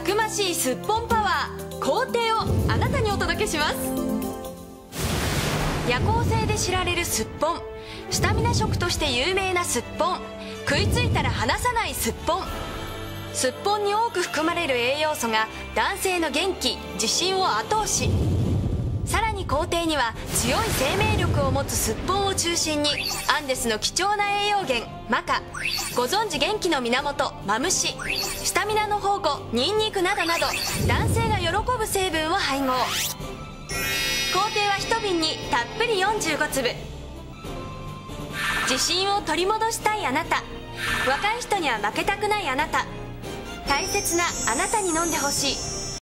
たくましいすっぽんパワー。皇帝をあなたにお届けします。夜行性で知られるすっぽん。スタミナ食として有名なすっぽん。食いついたら離さないすっぽん。すっぽんに多く含まれる栄養素が男性の元気自信を後押し。さらに工程には強い生命力を持つすっぽんを中心にアンデスの貴重な栄養源マカ。ご存知元気の源マムシ。スタミナの宝庫ニンニクなどなど男性が喜ぶ成分を配合。工程は一瓶にたっぷり45粒。自信を取り戻したいあなた。若い人には負けたくないあなた。大切なあなたに飲んでほしい。